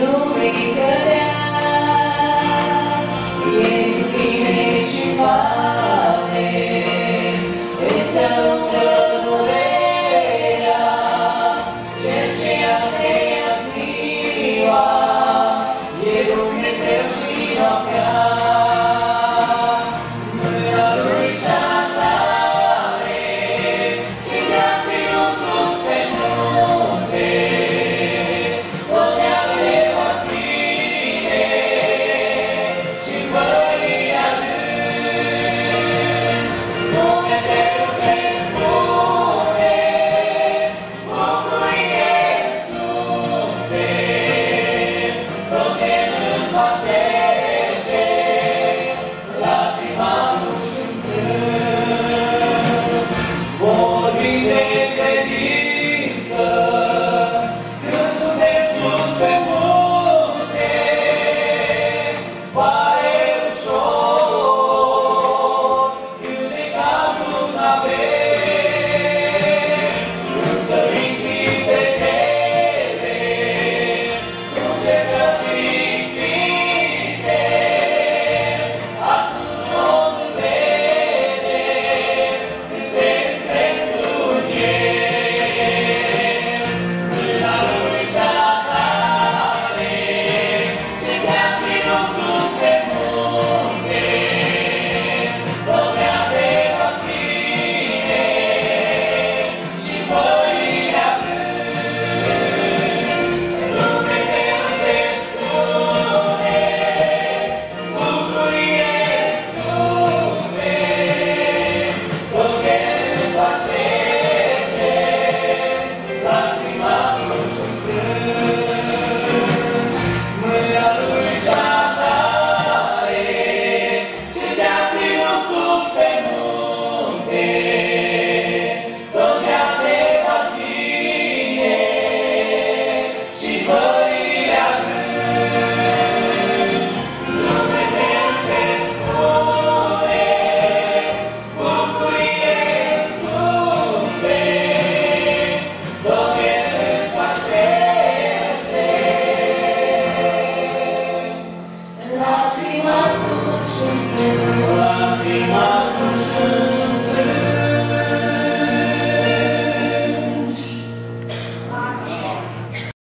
You make a